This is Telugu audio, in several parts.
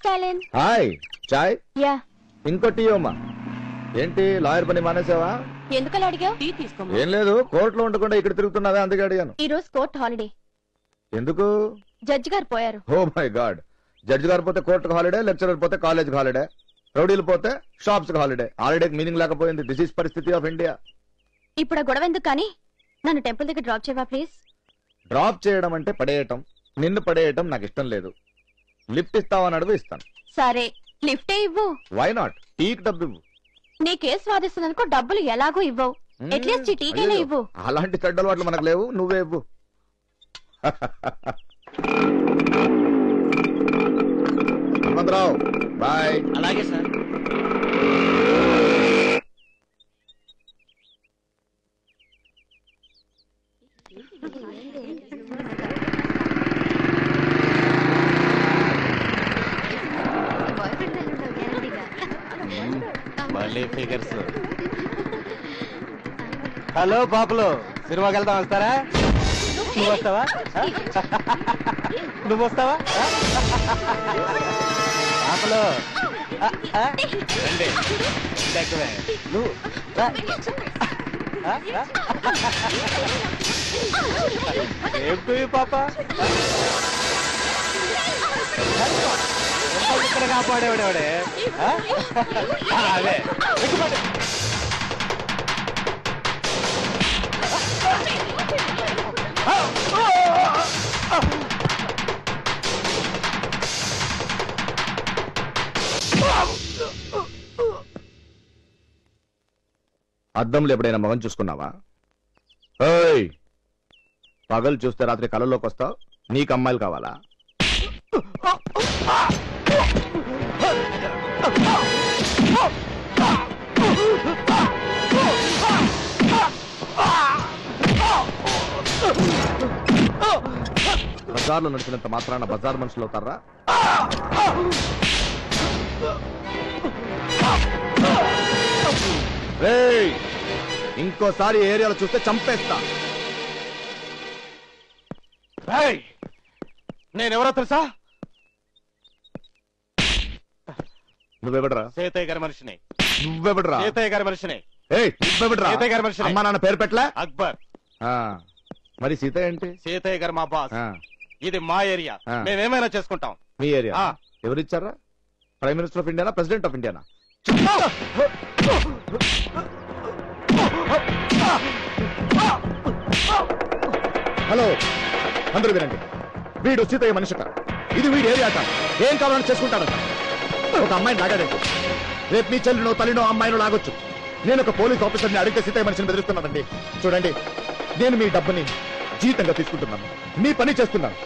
స్టాలిన్. హాయ్ చాయ్? యా. ఇంకో టీ అమ్మా ఏంటి లాయర్ పని మానేసావా? ఎందుకలా అడిగావు? టీ తీసుకోమా ఏం లేదు కోర్టులో ఉండకుండా ఇక్కడ తిరుగుతున్నావే అందుకే అడిగాను. ఈ రోజు కోర్ట్ హాలిడే. ఎందుకు? జడ్జి గారు పోయారు. Oh my God. జడ్జి గారు పోతే కోర్టుకు హాలిడే లెక్చరర్ పోతే కాలేజ్కి హాలిడే రౌడీలు పోతే షాప్స్కి హాలిడే. హాలిడేకి మీనింగ్ లేకపోయింది. దిస్ ఇస్ పరిస్థితి ఆఫ్ ఇండియా ఇప్పుడు గొడవ ఎందుకు కానీ? నన్ను టెంపుల్ దగ్గర డ్రాప్ చేయవా ప్లీజ్? డ్రాప్ చేయడం అంటే పడేయటం. నిన్ను పడేయటం నాకు ఇష్టం లేదు. లిఫ్ట్ ఇస్తావని అడుగు ఇస్తాను. సరే లిఫ్టే ఇవ్వు. వై నాట్ టీకి డబ్బు ఇవ్వు. నీ కేసు వాదిస్తున్నందుకు డబ్బులు ఎలాగూ ఇవ్వవు. అట్లీస్ట్ టీకైనా ఇవ్వు. అలాంటి చెడ్డ అలవాట్లు మనకు లేవు నువ్వే ఇవ్వు. హనుమంతరావు బాయ్ అలాగే సార్. ఫిగర్స్ హలో పాపలు సినిమాకి వెళ్తాం వస్తారా? నువ్వు వస్తావా? నువ్వు వస్తావా? పాపలు. నువ్వు. ఏమిటి పాప? ఇక్కడ కాపాడేవాడేవాడే అదే. అద్దంలో ఎప్పుడైనా మొగం చూసుకున్నావా? ఏయ్! పగలు చూస్తే రాత్రి కళ్ళలోకి వస్తావు? నీకు అమ్మాయిలు కావాలా? బజార్లో నడిచినంత మాత్రాన బజార్ మనుషులు అవుతారా? ఇంకోసారి ఏరియాలో చూస్తే చంపేస్తా. నేనెవరో తెలుసా? నువ్వెవడరా? సీతయ్య గారి మనిషిని. నువ్వెవడరా? సీతయ్య గారి మనిషిని. ఏయ్ నువ్వెవడరా? సీతయ్య గారి మనిషిని. అమ్మా నాన్న పేరు పెట్టలే? అక్బర్. ఆ, మరి సీత ఏంటి? సీతయ్య గారు మా బాస్. ఆ, ఇది మా ఏరియా. ఆ. మేమేమైనా చేసుకుంటాం. మీ ఏరియా? ఆ. ఎవరిచ్చారా? ప్రైమ్ మినిస్టర్ ఆఫ్ ఇండియానా ప్రెసిడెంట్ ఆఫ్ ఇండియానా? హలో అందరూ వినండి. వీడు సీతయ్య మనిషిట. ఇది వీడి ఏరియా అట ఏం కావాలని చేసుకుంటారంట ఒక అమ్మాయిని లాగాడండి రేపు మీ చెల్లినో తల్లినో అమ్మాయినో లాగొచ్చు. నేను ఒక పోలీస్ ఆఫీసర్ని అడిగితే సీతయ్య మనిషిని బెదిరిస్తున్నానండి చూడండి నేను మీ డబ్బుని జీతంగా తీసుకుంటున్నాను. మీ పని చేస్తున్నాను.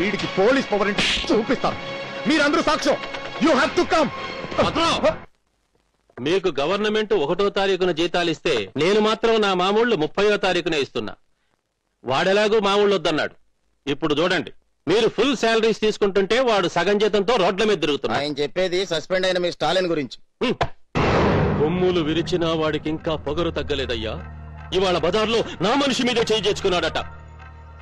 వీడికి పోలీస్ పవర్ చూపిస్తాను. మీరందరూ సాక్ష్యం యూ హ్యావ్ టు కమ్ మీకు గవర్నమెంట్ ఒకటో తారీఖున జీతాలు ఇస్తే నేను మాత్రం నా మామూళ్ళు ముప్పయో తారీఖునే ఇస్తున్నా. వాడెలాగూ మామూళ్ళు వద్దన్నాడు ఇప్పుడు చూడండి. మీరు ఫుల్ శాలరీస్ తీసుకుంటుంటే వాడు సగం జీతంతో రోడ్ల మీద తిరుగుతున్నాడు. ఆయన చెప్పేది సస్పెండ్ అయిన మీ స్టాలిన్ గురించి. హ్మ్. కొమ్ములు విరిచినా వాడికి ఇంకా పొగరు తగ్గలేదయ్యా. ఇవాళ బజార్లో నా మనిషి మీద చేయి చేసుకున్నాడట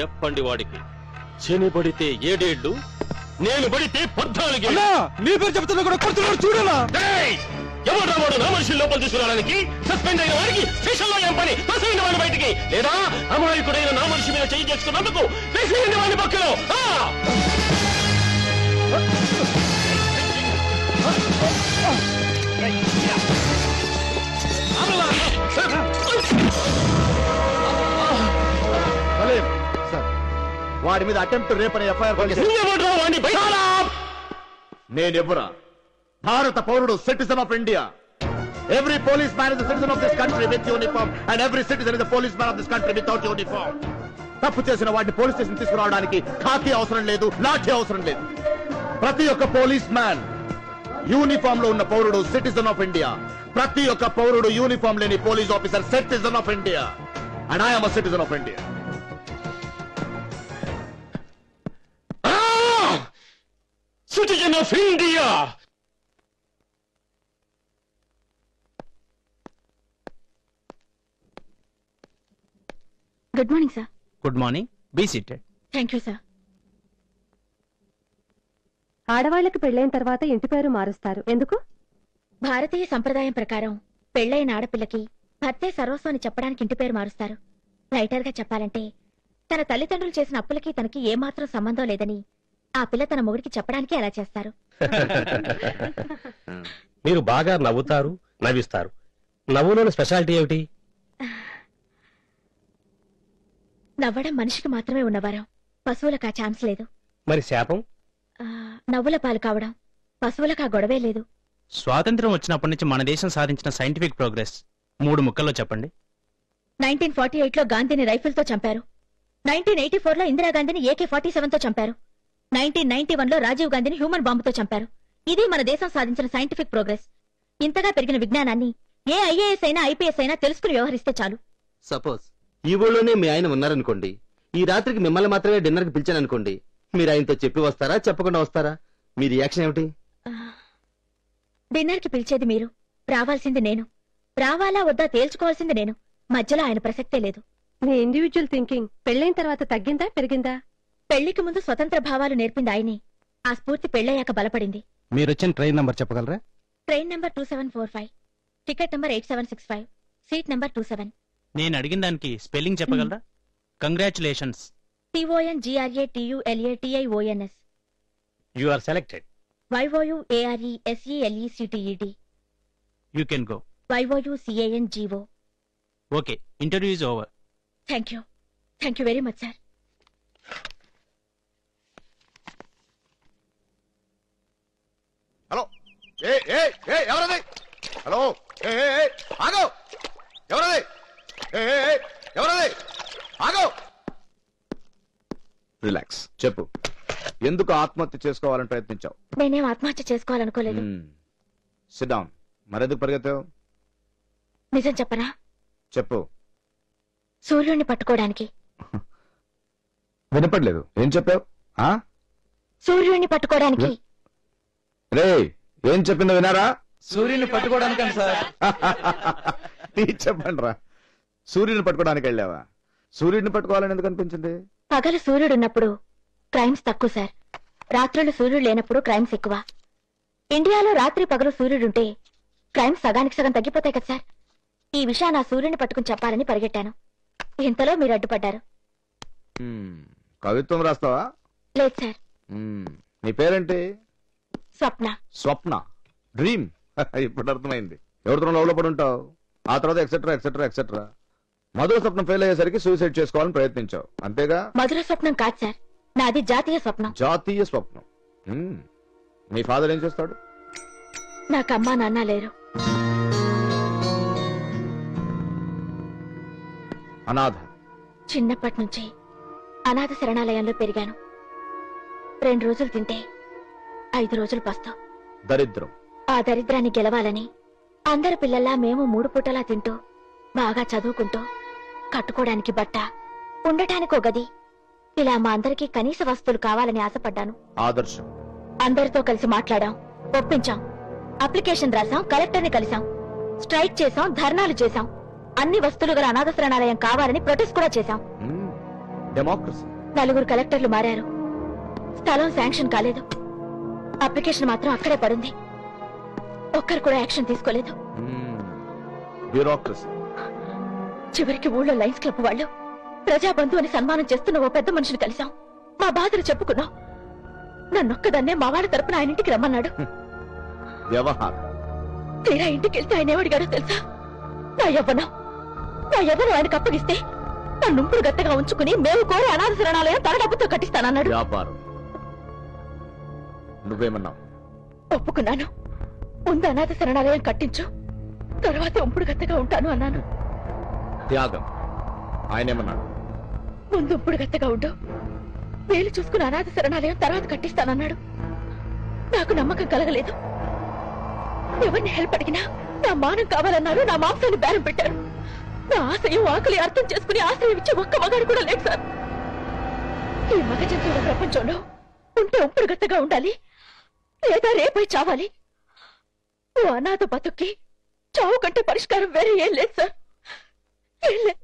చెప్పండి వాడికి. శని పడితే ఏడేళ్ళు నేను పడితే పద్నాలుగు నీ పేరు చెప్తున్నా కూడా కొడుతున్నాడు చూడనా ఎవరు వాడు నా మనిషి లోపల తీసుకురావడానికి? సస్పెండ్ అయిన వాడికి స్టేషన్లో ఏం పని? తోసేయండి వాడిని బయటికి. లేదా అమాయకుడైన నా మనిషి మీద చేయి చేసుకున్నందుకు వేసేయండి వాడిని పక్కలో ఆ! వాడి మీద అటెంప్ట్ రేప్ అనే ఎఫ్ఐఆర్ నేనెవ్వరా భారత పౌరుడు citizen of India every policeman is citizen of this country with uniform and every citizen is policeman of this country without uniform తప్పు చేసిన వాడిని పోలీస్ స్టేషన్ తీసుకురావడానికి ఖాకీ అవసరం లేదు లాఠీ అవసరం లేదు. ప్రతి ఒక్క పోలీస్ మ్యాన్ యూనిఫామ్లో ఉన్న పౌరుడు సిటిజన్ ఆఫ్ ఇండియా ప్రతి ఒక్క పౌరుడు యూనిఫామ్ లేని police officer citizen of India and I'm citizen of India citizen of India good morning sir. Good morning. Be seated. Thank you sir. ఆడవాళ్ళకు పెళ్ళైన తర్వాత ఇంటి పేరు మారుస్తారు. ఎందుకు? భారతీయ సంప్రదాయం ప్రకారం పెళ్ళైన ఆడపిల్లకి భర్తే సర్వస్వం అని చెప్పడానికి ఇంటి పేరు మారుస్తారు. రైటర్గా చెప్పాలంటే తన తల్లిదండ్రులు చేసిన అప్పులకి తనకి ఏమాత్రం సంబంధం లేదని ఆ పిల్ల తన మొగుడికి చెప్పడానికి అలా చేస్తారు. మీరు బాగా నవ్వుతారు నవ్విస్తారు. నవ్వులోని స్పెషాలిటీ ఏమిటి? నవ్వడం మనిషికి మాత్రమే ఉన్నవారం. పశువులకు ఆ ఛాన్స్ లేదు. మరి శాపం? ఆ, నవ్వుల పాలు కావడం. పశువులకు ఆ గొడవే లేదు. స్వాతంత్రం వచ్చినప్పటి నుంచి మన దేశం సాధించిన సైంటిఫిక్ ప్రోగ్రెస్ మూడు ముక్కల్లో చెప్పండి. నైన్టీన్ ఫార్టీ ఎయిట్లో గాంధీని రైఫిల్తో చంపారు. నైన్టీన్ ఎయిటీ ఫోర్లో ఇందిరాగాంధీని ఏకే ఫార్టీ సెవెన్తో చంపారు. నైన్టీన్ నైన్టీ వన్లో రాజీవ్ గాంధీని హ్యూమన్ బాంబుతో చంపారు. ఇది మన దేశం సాధించిన సైంటిఫిక్ ప్రోగ్రెస్. ఇంతగా పెరిగిన విజ్ఞానాన్ని ఏ ఐఏఎస్ అయినా ఐపీఎస్ అయినా తెలుసుకుని వ్యవహరిస్తే చాలు. సపోజ్ ఈ ఊళ్ళోనే మీ ఆయన ఉన్నారనుకోండి. ఈ రాత్రికి మిమ్మల్ని మాత్రమే డిన్నర్కి పిలిచాను అనుకోండి మీరు ఆయనతో చెప్పి వస్తారా చెప్పకుండా వస్తారా? మీ రియాక్షన్ ఏమిటి? డిన్నర్కి పిలిచేది మీరు. రావాల్సింది నేను. రావాలా వద్దా తేల్చుకోవాల్సింది నేను. మధ్యలో ఆయన ప్రసక్తే లేదు. నీ ఇండివిజువల్ థింకింగ్ పెళ్ళైన తర్వాత తగ్గిందా పెరిగిందా? పెళ్ళికి ముందు స్వతంత్ర భావాలు నేర్పింది ఆయనే. ఆ స్ఫూర్తి పెళ్ళయ్యాక బలపడింది. మీరు వచ్చిన ట్రైన్ నంబర్ చెప్పగలరా? Train number two seven four five. Ticket number eight seven six five. Seat number two seven. నేను అడిగిన దానికి స్పెల్లింగ్ చెప్పగలరా? Congratulations. TON GRA TULA TIONS you are selected YOU ARE SELE CTED you can go YOU CAN GO okay interview is over thank you thank you very much sir hello ఏ ఏ ఏ ఎవరది? హలో ఏ ఏ ఏ ఆగో! ఎవరది? ఏ ఏ ఏ ఎవరది? ఆగో! రిలాక్స్. చెప్పు. ఎందుకు ఆత్మహత్య చేసుకోవాలని ప్రయత్నించావు? నేనేం ఆత్మహత్య చేసుకోవాలనుకోలేదు. సిడౌన్ మరెందుకు పరిగెత్తావు? నిజం చెప్పనా? చెప్పు. సూర్యుడిని పట్టుకోవడానికి. వినపడలేదు. ఏం చెప్పావు? ఆ? సూర్యుడిని పట్టుకోవడానికి. రే! ఏం చెప్పిందో వినారా సూర్యుని పట్టుకోవడానికి సార్. నీ చెప్పండి రా సూర్యుని పట్టుకోవడానికి వెళ్ళావా? సూర్యుడిని పట్టుకోవాలని ఎందుకు అనిపించింది? పగలు సూర్యుడు ఉన్నప్పుడు క్రైమ్స్ తక్కువ సార్. రాత్రులు సూర్యుడు లేనప్పుడు క్రైమ్స్ ఎక్కువ. ఇండియాలో రాత్రి పగలు సూర్యుడుంటే క్రైమ్స్ సగానికి సగం తగ్గిపోతాయి కదా సార్. ఈ విషయాన్ని ఆ సూర్యుని పట్టుకుని చెప్పాలని పరిగెట్టాను. ఇంతలో మీరు అడ్డుపడ్డారు. కవిత్వం రాస్తావా? లేదు సార్. నీ పేరేంటి? స్వప్న. స్వప్న. డ్రీమ్ ఇప్పుడు అర్థమైంది. ఎవరితో లవ్లో పడి ఉంటావు? ఆ తర్వాత ఎక్సెట్రా ఎక్సెట్రా ఎక్సెట్రా మధుర స్వప్నం ఫెయిల్ అయ్యేసరికి సూసైడ్ చేసుకోవాలని ప్రయత్నించావు. అంతేగా? మధుర స్వప్నం కాదు సార్. నాది జాతీయ స్వప్నం. జాతీయ స్వప్నం. హ్మ్. మీ ఫాదర్ ఏం చేస్తాడు? నాకు అమ్మా నాన్న లేరు. అనాథ. చిన్నప్పటి నుంచి అనాథ శరణాలయంలో పెరిగాను. రెండు రోజులు తింటే ఐదు రోజులు పస్తాం దరిద్రం. ఆ దరిద్రాన్ని గెలవాలని అందరి పిల్లల్లా మేము మూడు పూటలా తింటూ బాగా చదువుకుంటూ కట్టుకోవడానికి బట్ట ఉండటానికి ఒక గది. ఇలా మా అందరికీ కనీస వస్తువులు కావాలని ఆశపడ్డాను. ఆదర్శం. అందరితో కలిసి మాట్లాడాం ఒప్పించాం అప్లికేషన్ రాసాం కలెక్టర్ని కలిసాం స్ట్రైక్ చేసాం ధర్నాలు చేశాం అన్ని వస్తువులు గల అనాథ శరణాలయం కావాలని ప్రొటెస్ట్ కూడా చేశాం. డెమోక్రసీ. నలుగురు కలెక్టర్లు మారారు. స్థలం శాంక్షన్ కాలేదు. అప్లికేషన్ మాత్రం అక్కడే పడుంది. ఒక్కరు కూడా యాక్షన్ తీసుకోలేదు. బ్యూరోక్రసీ చివరికి ఊళ్ళో లయన్స్ క్లబ్ వాళ్ళు ప్రజాబంధు అని సన్మానం చేస్తున్న ఓ పెద్ద మనిషిని కలిసాం మా బాధలు చెప్పుకున్నాం. నన్నొక్కదాన్నే మా వాళ్ళ తరపున ఆయన ఇంటికి రమ్మన్నాడు. వ్యవహారం. తీరా ఇంటికి వెళ్తే ఆయన ఏమడిగాడో తెలుసా? నా యవ్వనం. నా యవ్వనం ఆయనకు అప్పగిస్తే నన్ను గత్తగా ఉంచుకుని మేము కోరే అనాథ శరణాలయం తన డబ్బుతో కట్టిస్తానన్నాడు. వ్యాపారం. నువ్వేమన్నావు? ఒప్పుకున్నాను. ముందు అనాథ శరణాలయం కట్టించు. తర్వాత ఉంపుడు గత్తగా ఉంటాను అన్నాను. త్యాగం. ఆయనేమన్నాడు? ముందు ఉంపుడు గత్తగా ఉండు. వేలు చూసుకుని అనాథ శరణాలయం తర్వాత కట్టిస్తానన్నాడు. నాకు నమ్మకం కలగలేదు. ఎవరిని హెల్ప్ అడిగినా నా మానం కావాలన్నారు నా మాంసాన్ని బేరం పెట్టారు. నా ఆశయం ఆకలి అర్థం చేసుకుని ఆశ్రయం ఇచ్చే ఒక్క మగాడు కూడా లేడు సార్. ఈ మగ జంతువుల ప్రపంచంలో ఉంటే ఉంపుడు గత్తగా ఉండాలి లేదా రేపై చావాలి? ఓ అనాథ బతుక్కి చావు కంటే పరిష్కారం వేరే ఏం లేదు సార్. ఏం లేదు.